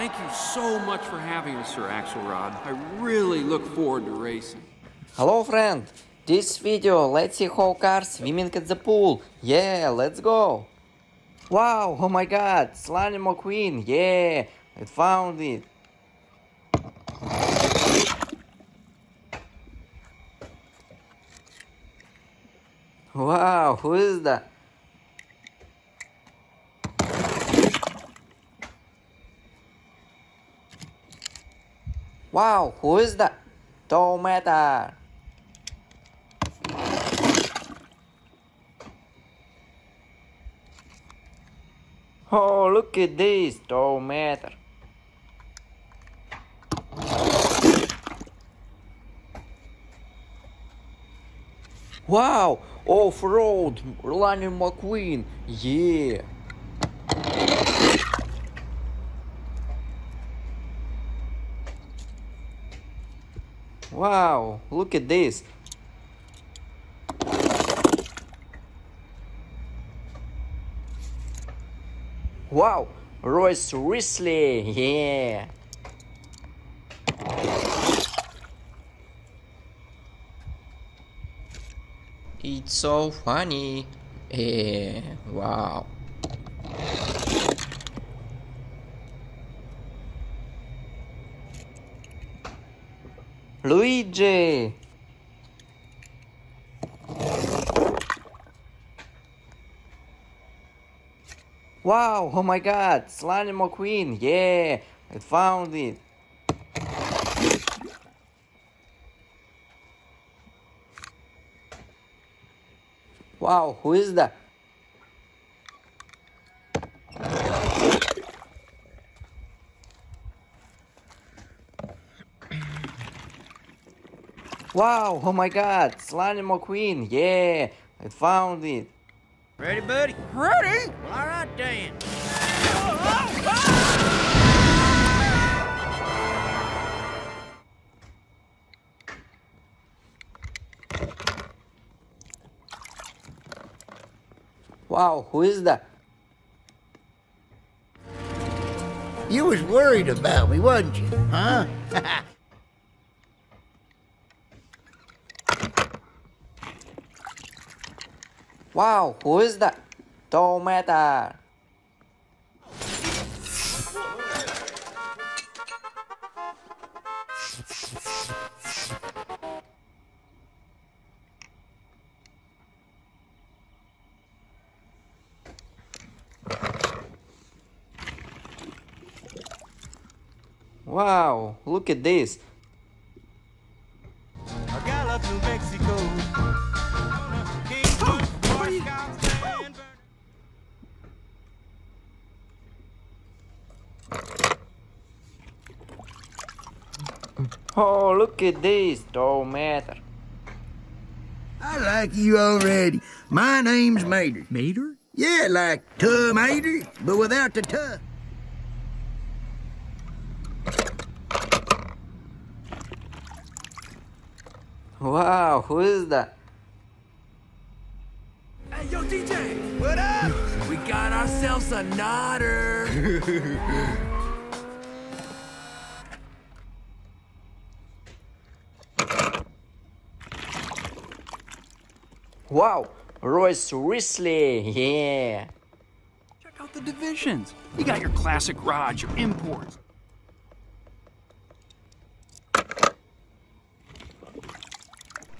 Thank you so much for having us, Sir Axlerod. I really look forward to racing. Hello friend, this video let's see how cars swimming at the pool. Yeah, let's go. Wow, oh my god, Slimy McQueen, yeah, I found it. Wow, who is that? Wow, who is that? Don't matter. Oh, look at this, don't matter. Wow, off-road, Lightning McQueen, yeah. Wow, look at this. Wow, Royce Risley, yeah. It's so funny. Yeah, wow. Luigi! Wow, oh my god, Slimy McQueen, yeah, I found it. Wow, who is that? Wow, oh my god, Slimy McQueen, yeah, I found it. Ready, buddy? Ready? Well, all right, Dan. Wow, who is that? You was worried about me, wasn't you? Huh? Wow, who is that? Don't matter. Wow, look at this. Oh, look at this. Don't matter. I like you already. My name's Mater. Mater? Yeah, like Tuh Mater, but without the tuh. Wow, who is that? Hey, yo, DJ! What up? We got ourselves a nodder. Wow, Royce Risley, yeah. Check out the divisions. You got your classic rods, your imports.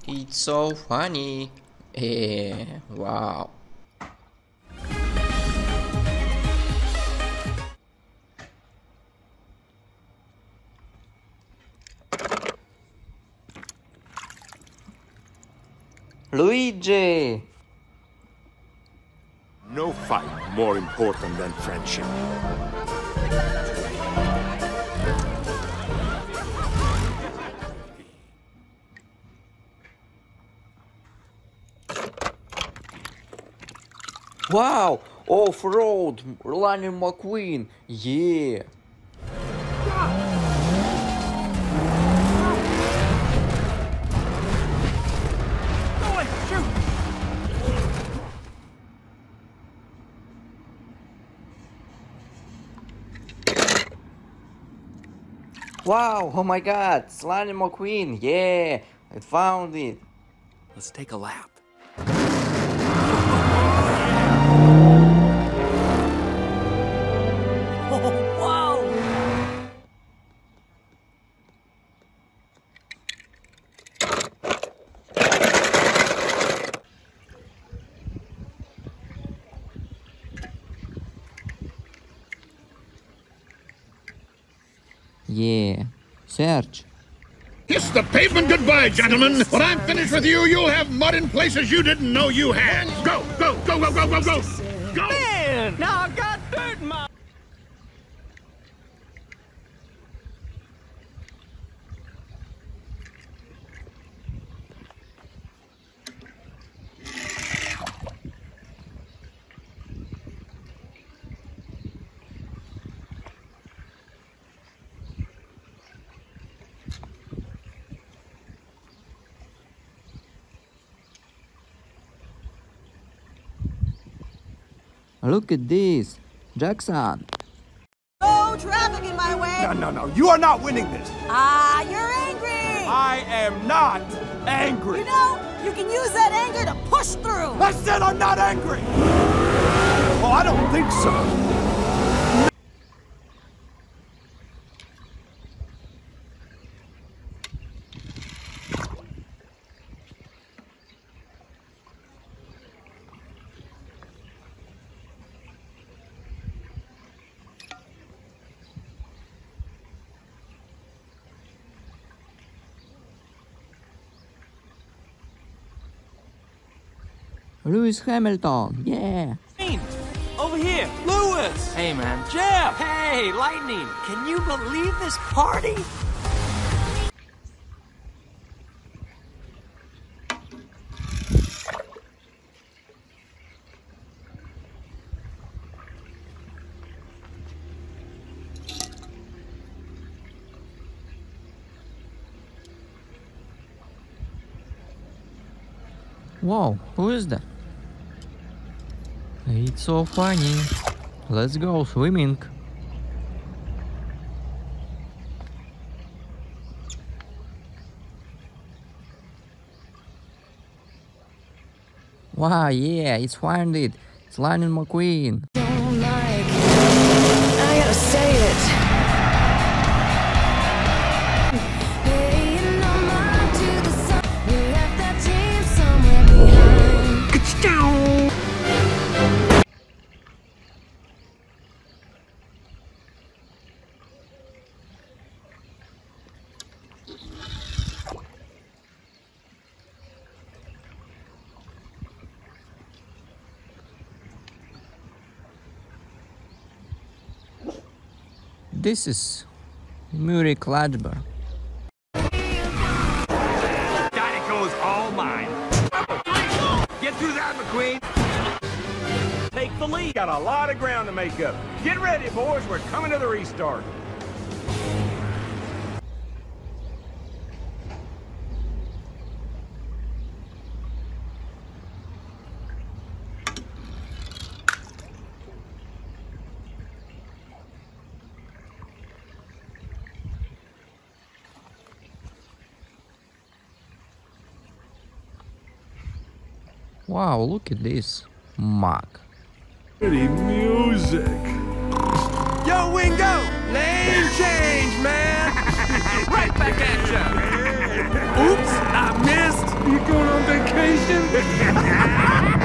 It's so funny. Yeah, wow. Luigi! No fight more important than friendship. Wow! Off-road! Lightning McQueen! Yeah! Wow, oh my god, Slimy McQueen, yeah, I found it. Let's take a lap. Search. Kiss the pavement goodbye, gentlemen. When I'm finished with you, you'll have mud in places you didn't know you had. Go, go, go, go, go, go, go. Go! Man, now I got dirt in my. Look at this, Jackson. No traffic in my way. No, no, no. You are not winning this. Ah, you're angry. I am not angry. You know, you can use that anger to push through. I said I'm not angry. Oh, I don't think so. Lewis Hamilton, yeah. Over here, Lewis. Hey, man. Jeff. Hey, Lightning. Can you believe this party? Wow, who is that? It's so funny. Let's go swimming. Wow, yeah, it's it. It's Lightning McQueen. This is Muri Kladber. Dinoco's all mine. Get through that, McQueen. Take the lead. Got a lot of ground to make up. Get ready, boys. We're coming to the restart. Wow, look at this. Mark. Pretty music. Yo, Wingo! Name change, man! right back at ya! Oops, I missed! You going on vacation?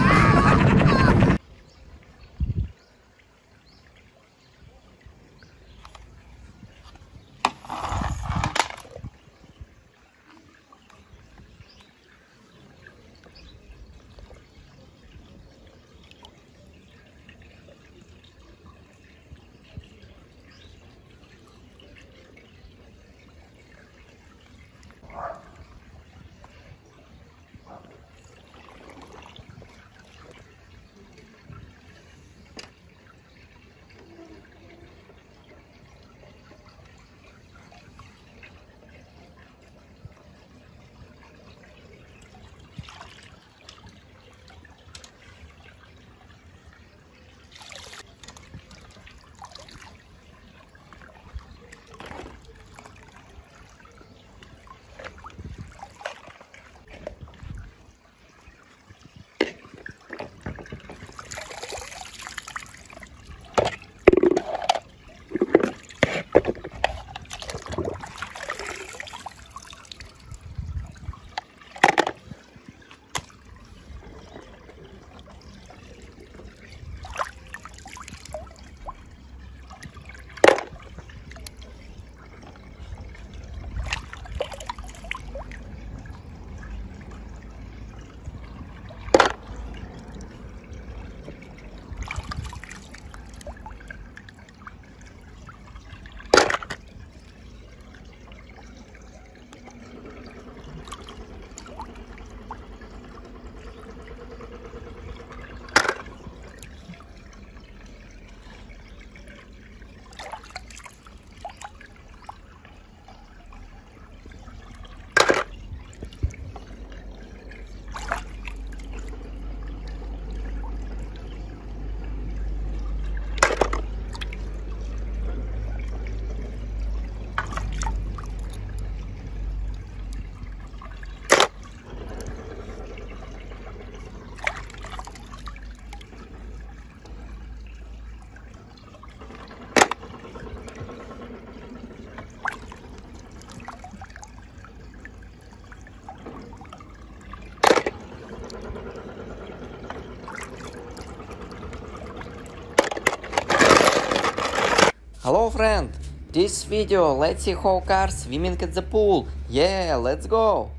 Hello friend, this video let's see how cars swimming at the pool. Yeah, let's go.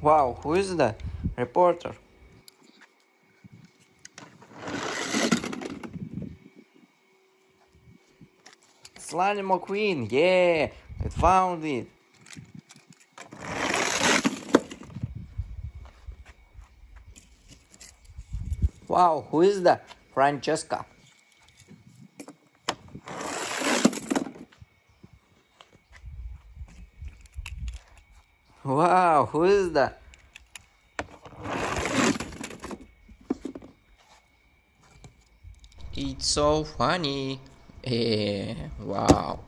Wow, who is the reporter? Slimy McQueen, yeah, I found it. Wow, who is the Francesca? Wow, who is that? It's so funny. Eh, wow.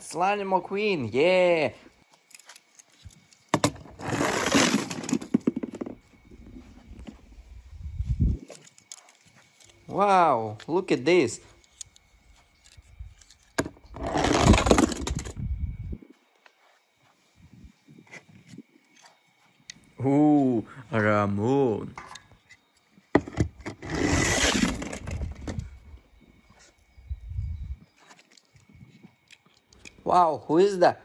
Slimy McQueen, yeah. Wow, look at this. Ooh, Ramon. Wow, who is that?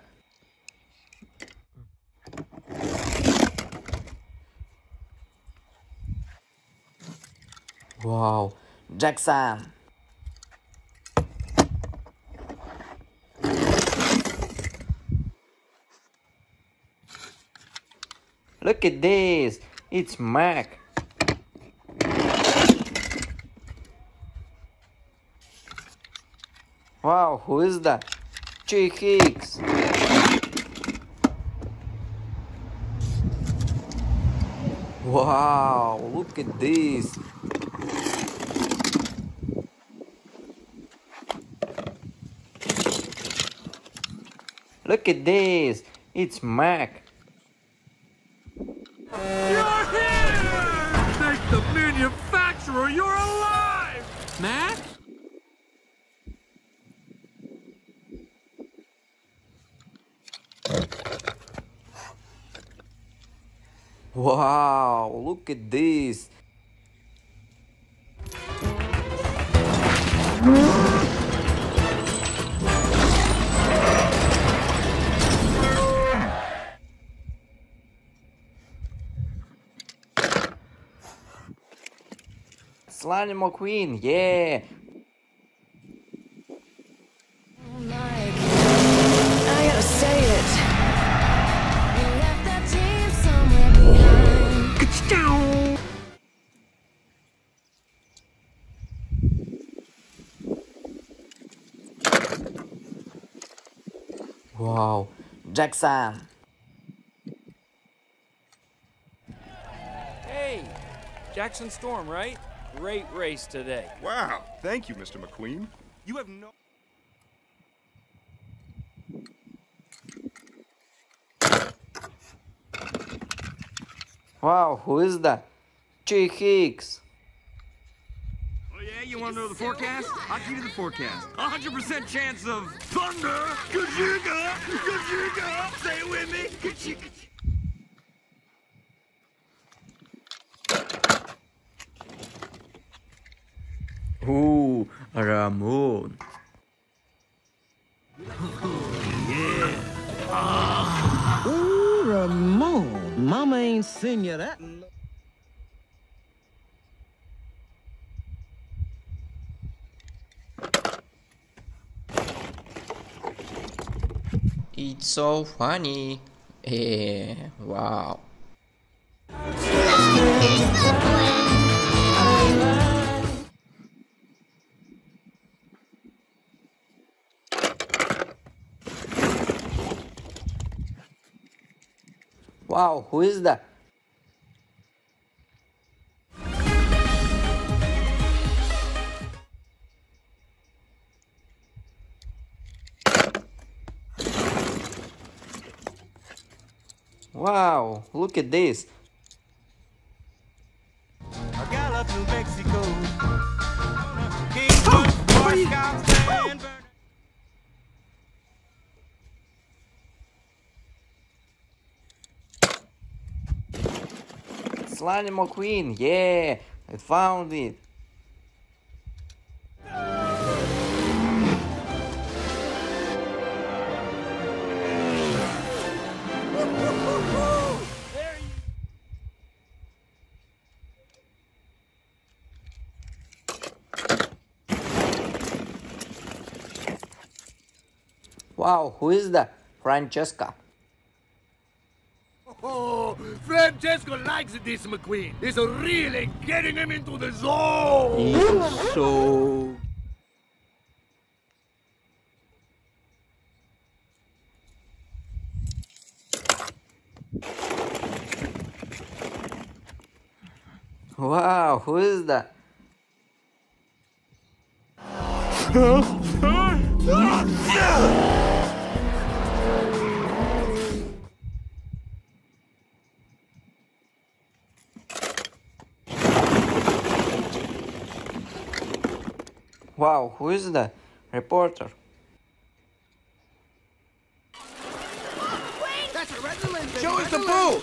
Wow, Jackson. Look at this. It's Mack. Wow, who is that? Hicks. Wow, look at this. Look at this. It's Mack. You're here! Thank the manufacturer you're alive! Mack? Wow, look at this. Slimy McQueen, yeah. Jackson. Hey, Jackson Storm, right? Great race today. Wow, thank you, Mr. McQueen. You have no. Wow, who is that? Jay Hicks. Oh yeah, you wanna know the forecast? I'll give you the forecast. Hundred percent chance of thunder, Kajiga, Kajiga, say it with me, Kajiga. Ooh, Ramon. Yeah. Ooh, Ramon. Mama ain't seen you that. It's so funny. Eh, wow. Wow, who is that? Wow, look at this. Lightning McQueen. Yeah, I found it. Wow, who is that? Francesca. Oh, Francesco likes this McQueen. It's really getting him into the zone. He's so. Wow, who is that? Wow, who is that? Reporter. Show us the bull!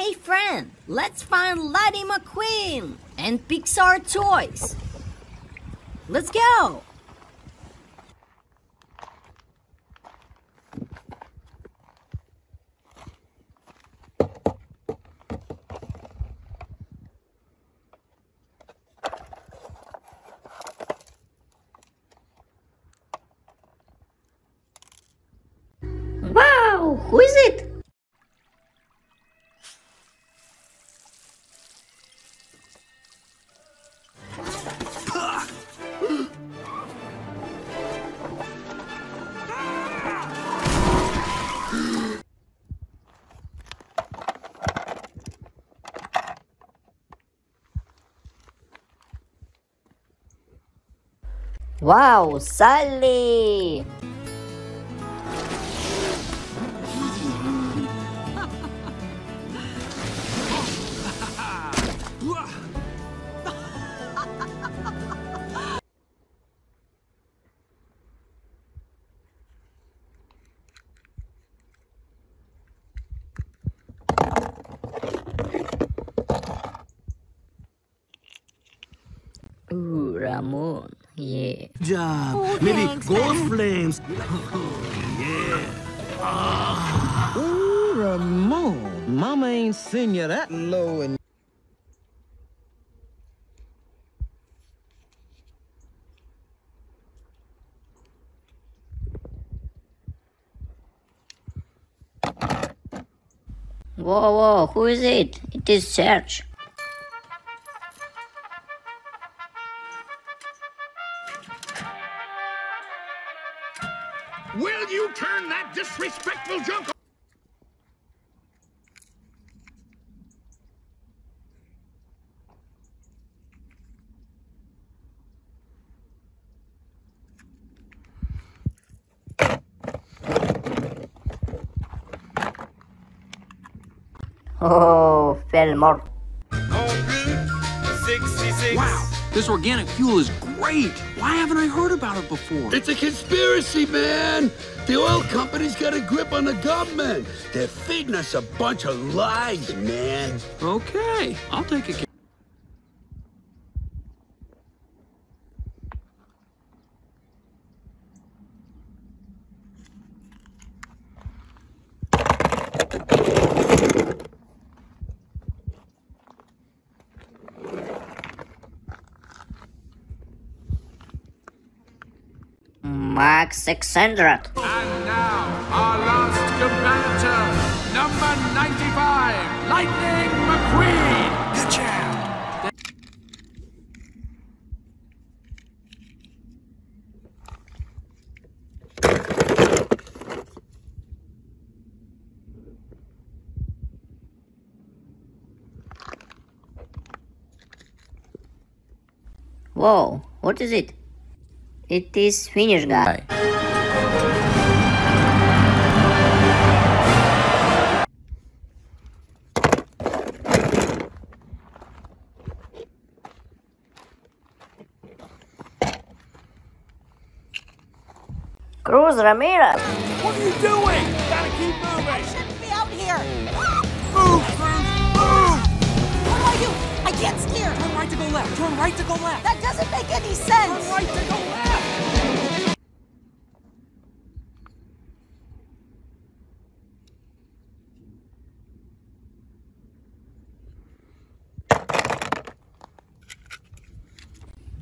Hey friend, let's find Lightning McQueen and Pixar toys. Let's go. Wow, Sally! Flames. Ooh, Ramon. Mama ain't seen you that low and Whoa, whoa, who is it? It is Sarge. Disrespectful junk Oh, Fillmore. Wow, this organic fuel is great. Why haven't I heard about it before? It's a conspiracy, man! The oil company's got a grip on the government. They're feeding us a bunch of lies, man. Okay, I'll take a. Max 600. And now, our last competitor, number 95, Lightning McQueen. Good job. Whoa, what is it? It is Finnish guy. Cruz Ramirez! What are you doing? Gotta keep moving! I shouldn't be out here! Move, Cruz! Can't steer. Turn right to go left. Turn right to go left. That doesn't make any sense. Turn right to go left.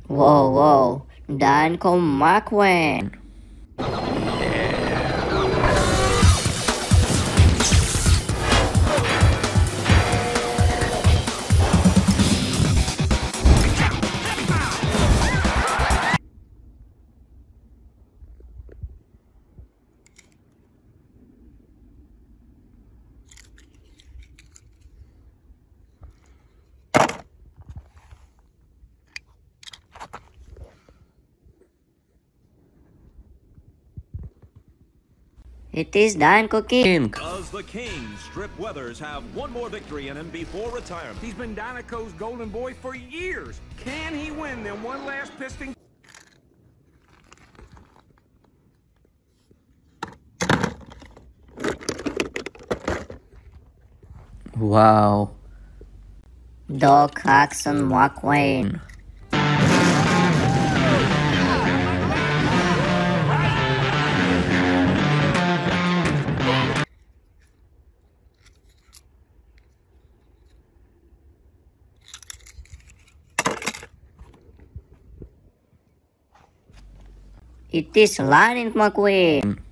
Whoa, whoa. Dinoco McQueen. It is Dinoco King. Does the King, Strip Weathers, have one more victory in him before retirement? He's been Dinoco's golden boy for years. Can he win them one last piston? Wow. Doc Jackson McQueen. It is Lightning McQueen. Oh!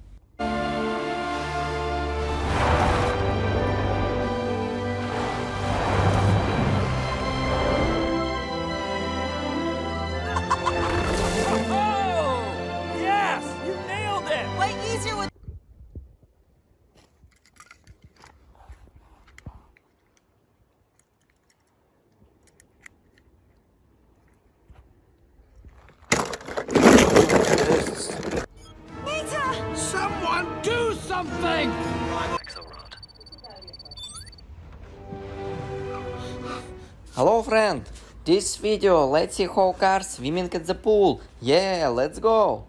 Video, let's see how cars swimming at the pool. Yeah, let's go.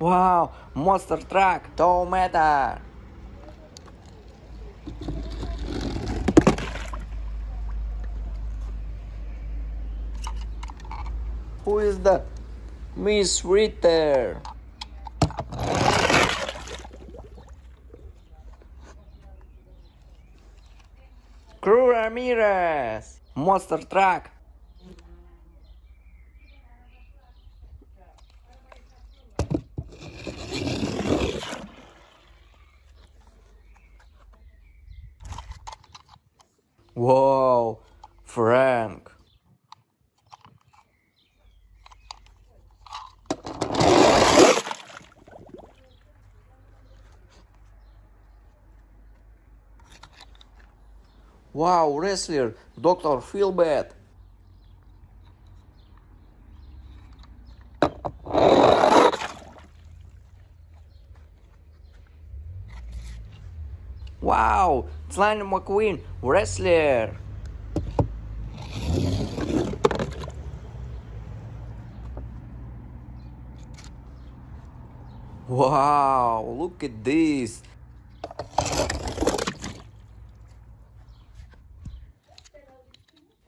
Wow, monster truck, tow matter. Who is the Miss Ritter? Crew Ramirez, monster truck. Whoa, Frank. Wow, wrestler, Dr. Feelbad. It's Lightning McQueen, wrestler. Wow, look at this.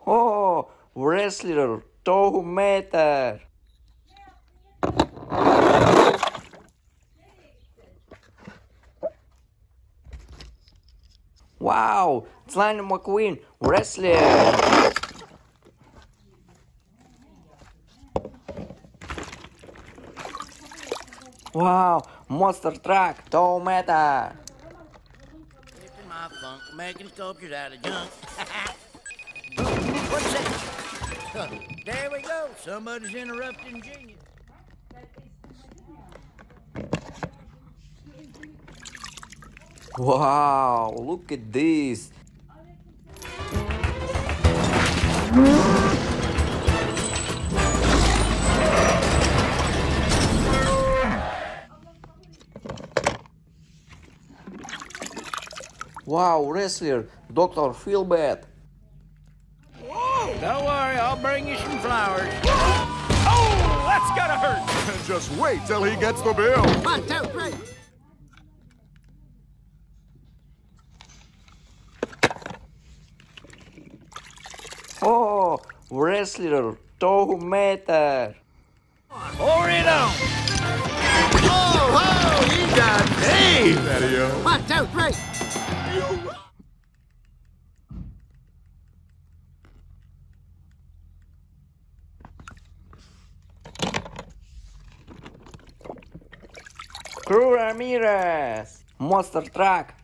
Oh, wrestler, Tow Mater. Wow, it's Lightning McQueen, wrestler. Wow, monster truck, Tow Mater. Lifting my funk, making sculptures out of junk. What's that? There we go. Somebody's interrupting genius. Wow, look at this. Wow, wrestler, Dr. Feelbad. Don't worry, I'll bring you some flowers. Oh, that's gotta hurt. Just wait till he gets the bill. One, two, three. Oh, wrestler, Tow Mater. Pour it on. Oh, oh, he got Dave. Daddy-o. One, two, three. Cruz Ramirez. Monster truck.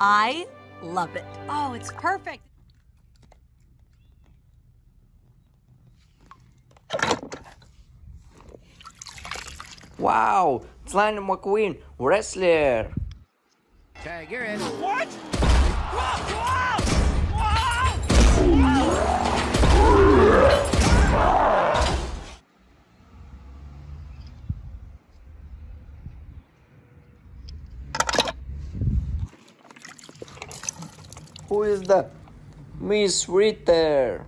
I love it. Oh, it's perfect. Wow, it's Lightning McQueen, wrestler. Tag, you're in. What? Who is the Miss Fritter?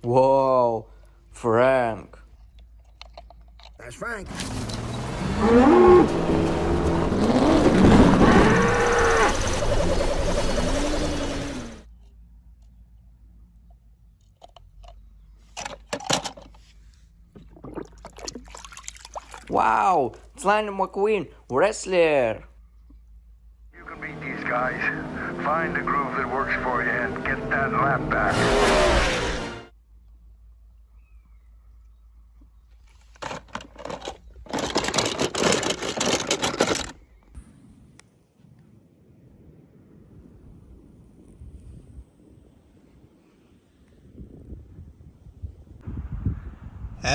Whoa, Frank. That's Frank. Mm. Wow, it's Lightning McQueen, wrestler. You can beat these guys. Find the groove that works for you and get that lap back.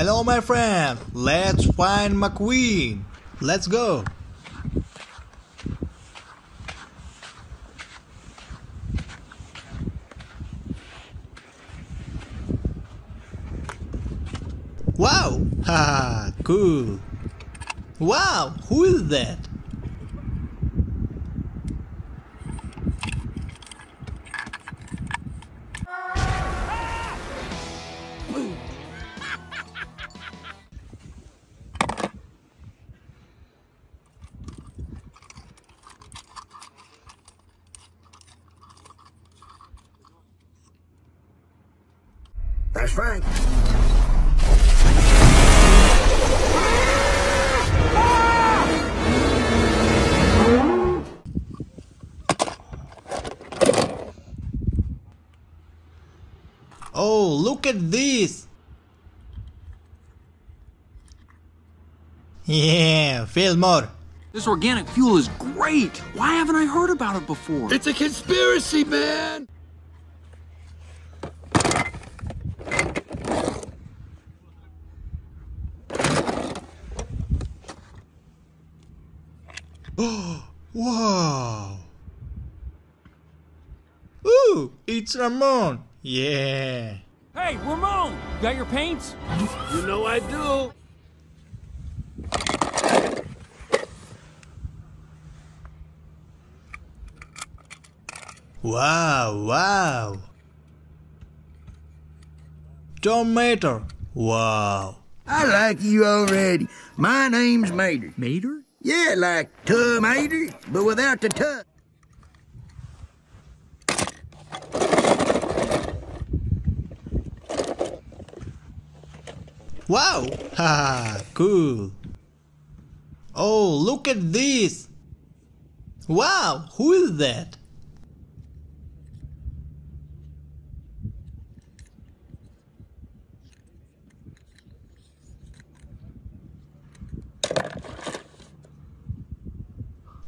Hello, my friend. Let's find McQueen. Let's go. Wow! Haha, cool. Wow, who is that? Look at this! Yeah, Fillmore. This organic fuel is great. Why haven't I heard about it before? It's a conspiracy, man. wow! Ooh, it's Ramon. Yeah. Hey, Ramon! You got your paints? You know I do. Wow, wow. Tomato. Wow. I like you already. My name's Mater. Mater? Yeah, like tomato, but without the tu. Wow! Haha, cool. Oh, look at this! Wow, who is that?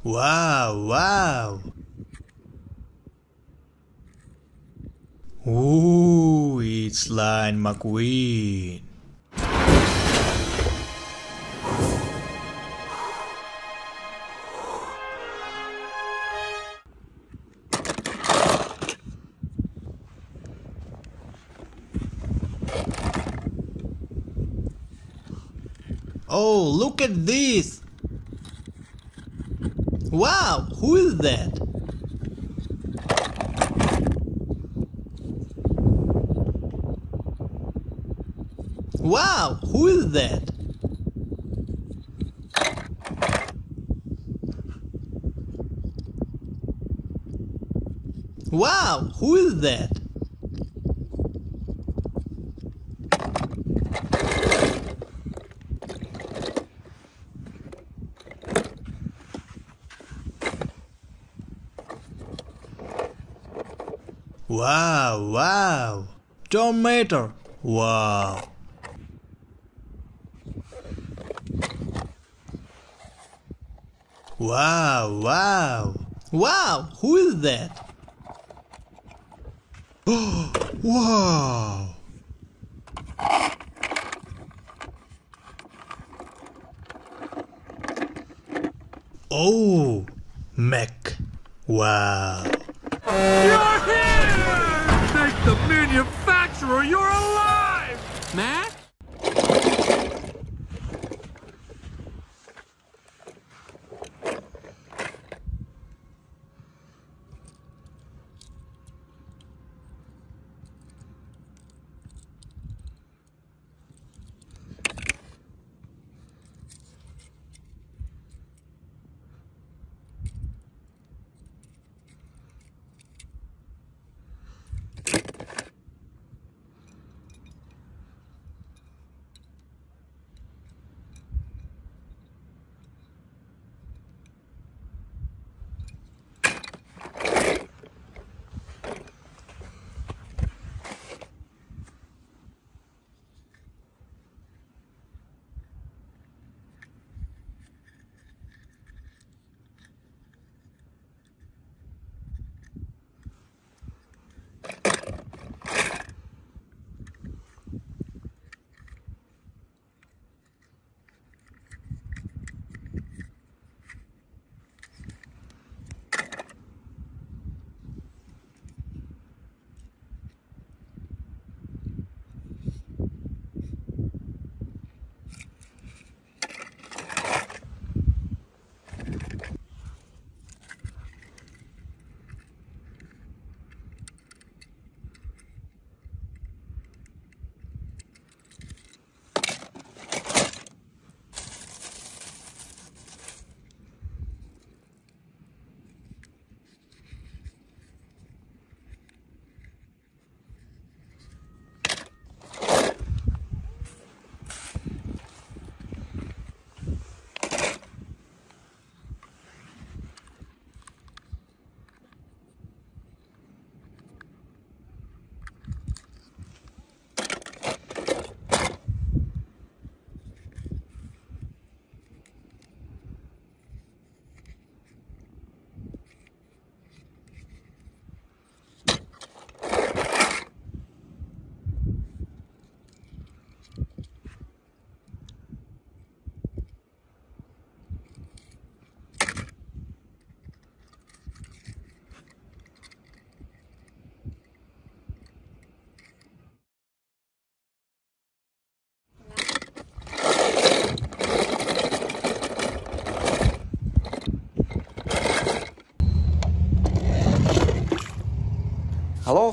Wow, wow. Ooh, it's Lion McQueen. Oh, look at this! Wow, who is that? That? Wow, who is that? Wow, wow. Tomato. Wow. Wow, wow. Wow, who is that? wow. Oh, Mack. Wow. You're here! Thank the manufacturer you're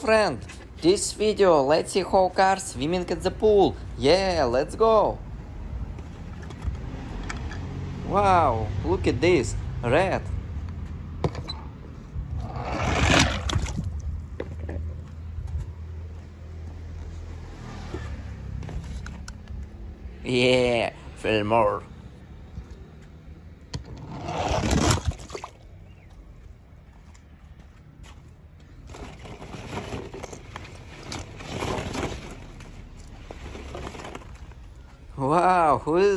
friend, this video let's see how cars swimming at the pool. Yeah, let's go. Wow, look at this, red. Yeah, Fillmore.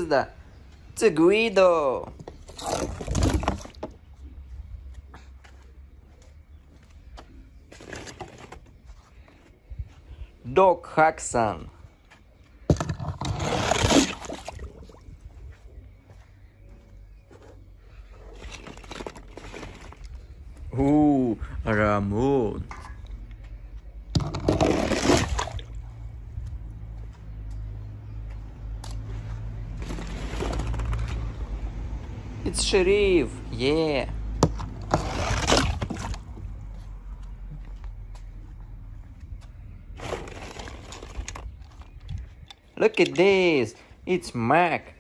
Wow, who is that? It's a Guido. Doc Hudson. Ooh, Ramon. It's Sheriff. Yeah. Look at this. It's Mack.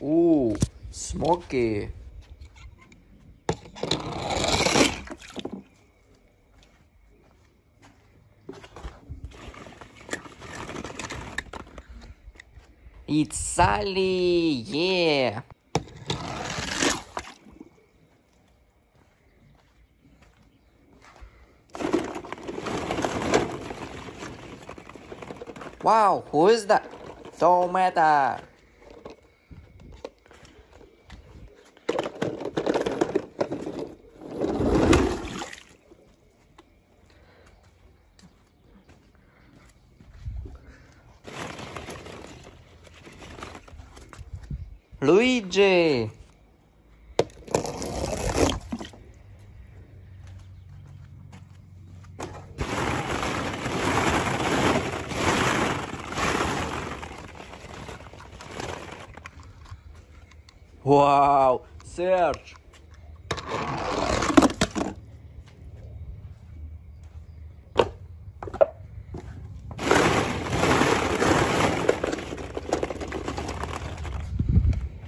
Ooh, Smokey. It's Sally, yeah. Wow, who is that? Tow Mater. Luigi! Wow, Sarge!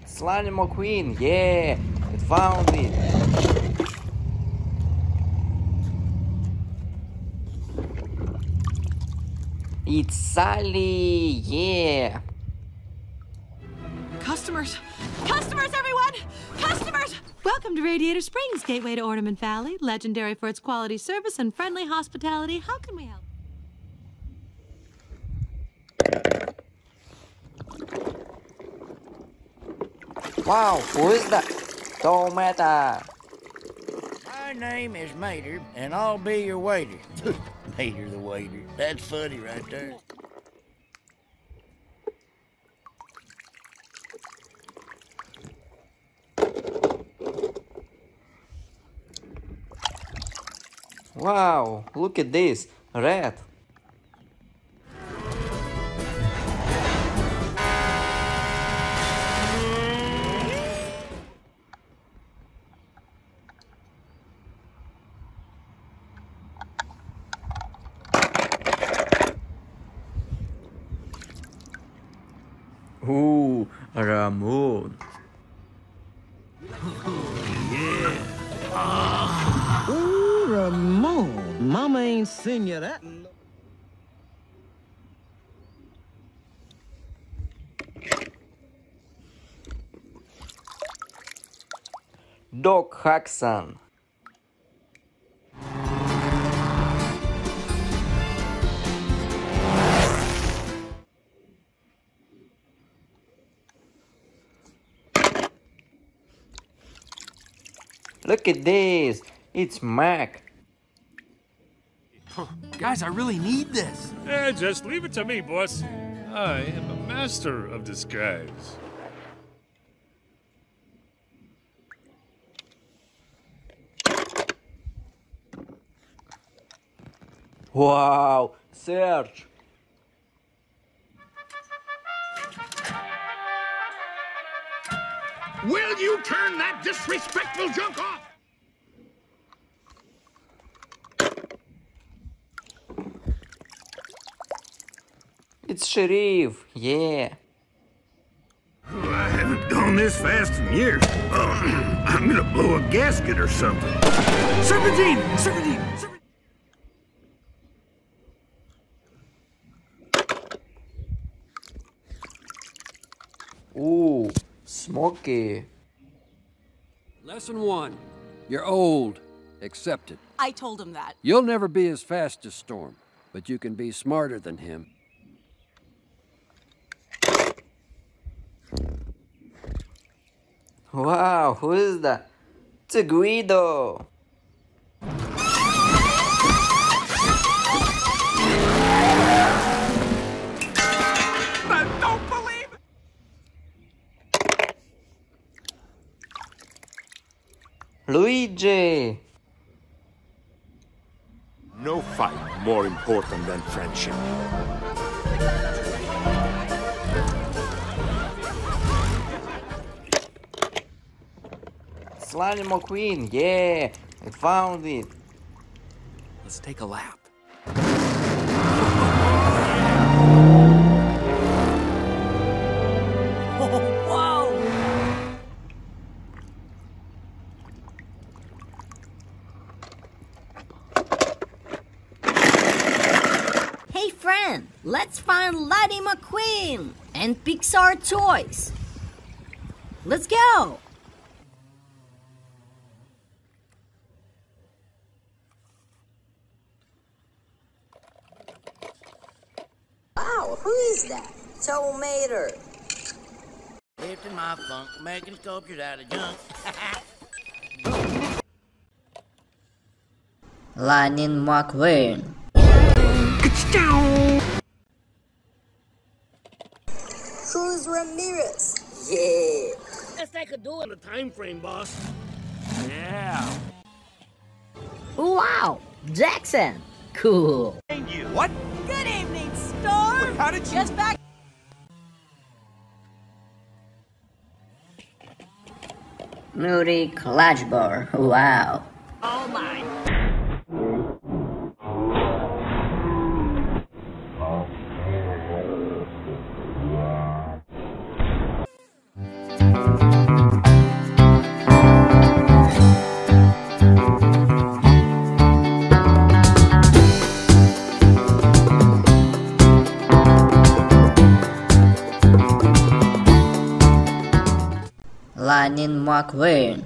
Slimy McQueen, yeah! It found it! It's Sally, yeah! Customers! Customers! Customers! Welcome to Radiator Springs, gateway to Ornament Valley, legendary for its quality service and friendly hospitality. How can we help? Wow, who is that? Tow Mater. My name is Mater, and I'll be your waiter. Mater the waiter. That's funny right there. Wow, look at this. Red. Doc Hudson. Look at this. It's Mack. Guys, I really need this. Eh, just leave it to me, boss. I am a master of disguise. Wow, Sarge. Will you turn that disrespectful junk off? It's Sheriff. Yeah. I haven't gone this fast in years. I'm gonna blow a gasket or something. Serpentine! Serpentine! Serpentine! Ooh, Smokey. Lesson one. You're old. Accept it. I told him that. You'll never be as fast as Storm, but you can be smarter than him. Wow, who is that? It's a Guido. Luigi. No fight more important than friendship. Slimy McQueen, yeah! I found it! Let's take a lap. Let's Lightning McQueen and Pixar toys. Let's go! Wow, who is that? Tow Mater. Lifting my funk, making sculptures out of junk. Lightning McQueen. Cruz Ramirez. Yeah. Best I could do in a time frame, boss. Yeah. Wow, Jackson! Cool. What? Good evening, Storm. How did you? Just back. Muri Klajbor. Wow. Oh, All mine. Lightning McQueen.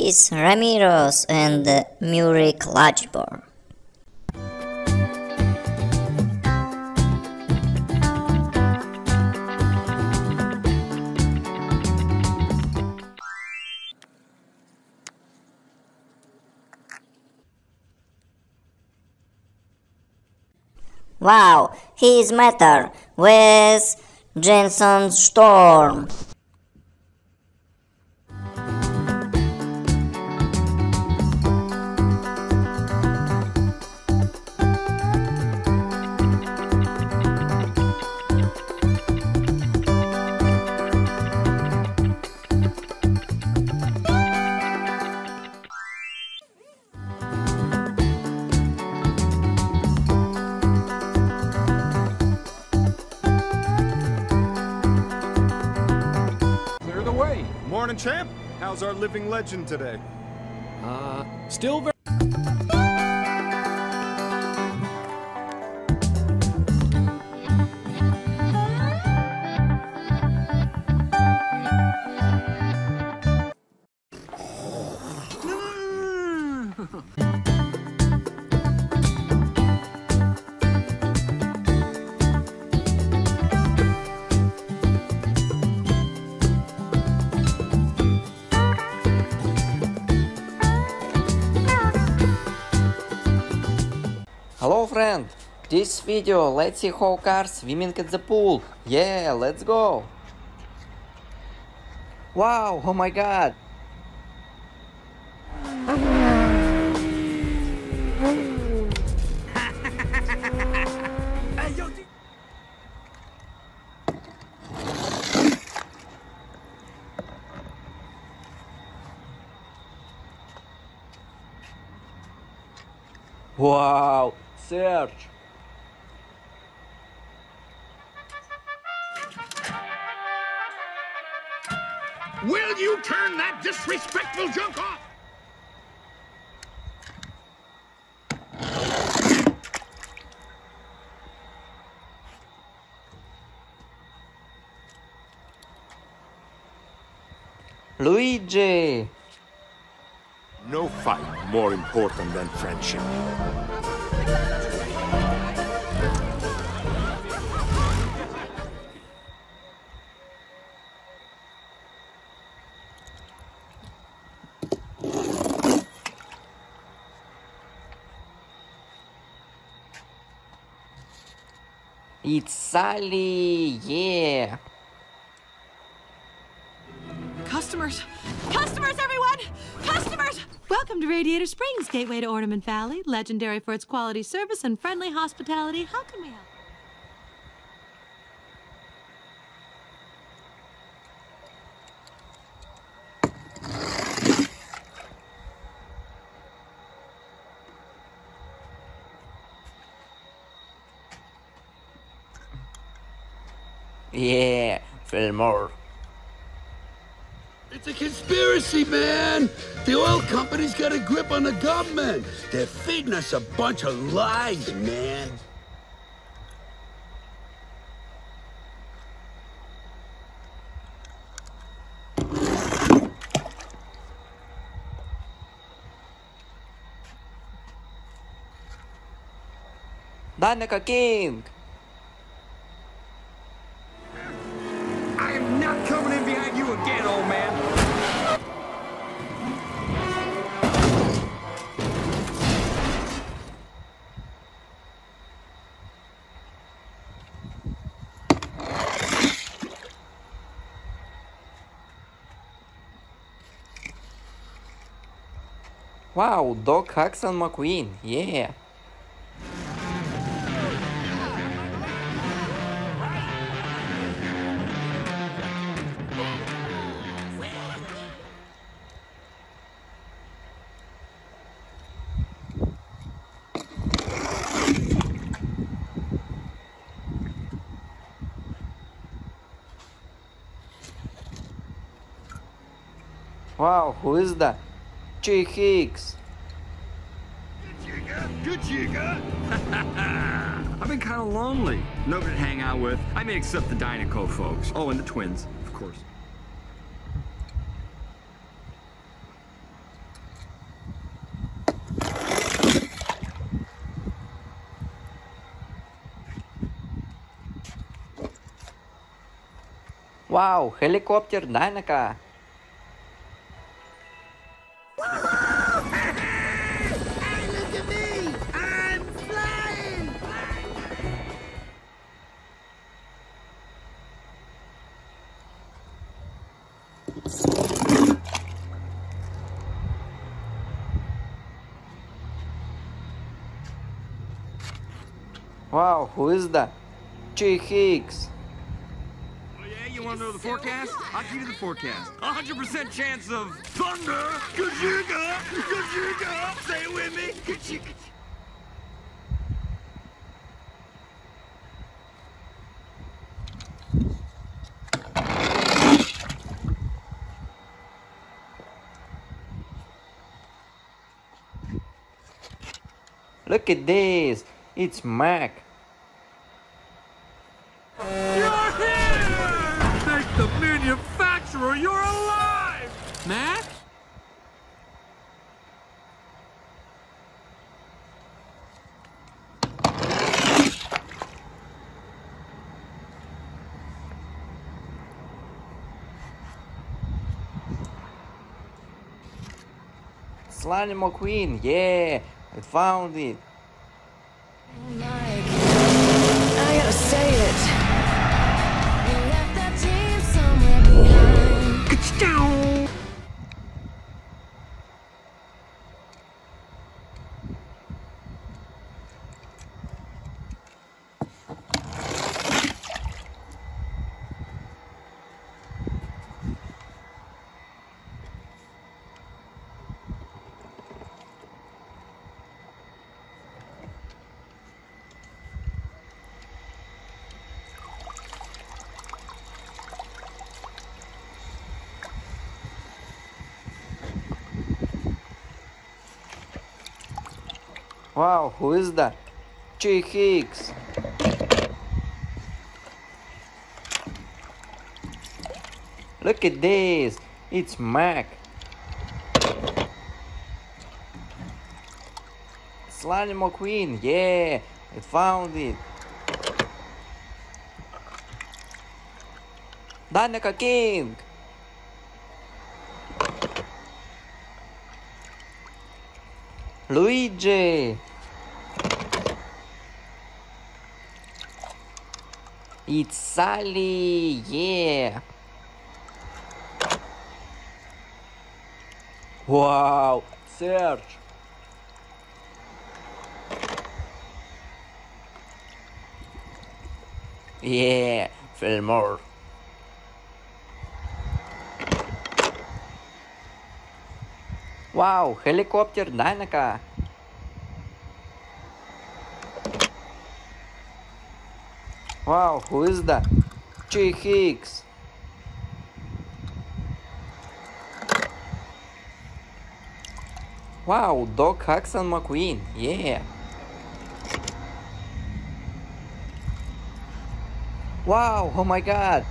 He is Ramirez and Muri Klajbor. Wow, he is Mater with Jackson Storm. Champ. How's our living legend today? Uh, still very. This video, let's see how cars swimming at the pool. Yeah, let's go! Wow, oh my god! Wow! Sarge! Will you turn that disrespectful junk off? Luigi! No fight more important than friendship. It's Sally! Yeah! Customers! Customers, everyone! Customers! Welcome to Radiator Springs, gateway to Ornament Valley, legendary for its quality service and friendly hospitality. How can we help? Yeah! Fillmore. It's a conspiracy, man! The oil company's got a grip on the government. They're feeding us a bunch of lies, man. Dinoco King! Wow, Doc Huxon McQueen, yeah! Chick Hicks! Good Chica. I've been kind of lonely. Nobody to hang out with. I mean, except the Dinoco folks. Oh, and the twins, of course. Wow, helicopter Dinoco! Wow, who is that? Chick Hicks! Oh Yeah, you want to know the forecast? I'll give you the forecast. A 100% chance of thunder. Kachiga! Kachiga! Say it with me. Kachiga! Look at this! It's Mack! You're here! Thank the manufacturer you're alive! Mack? Slimy McQueen, yeah! I found it! down. Wow, who is that? Chick Hicks! Look at this! It's Mack. Slimy McQueen, yeah, I found it. Dinoco King. Luigi. It's Sally, yeah. Wow, Sarge. Yeah, Fillmore. Wow, helicopter Dinoco. Wow, who is that? Jay Hicks. Wow, Doc Hudson McQueen, yeah. Wow, oh my god,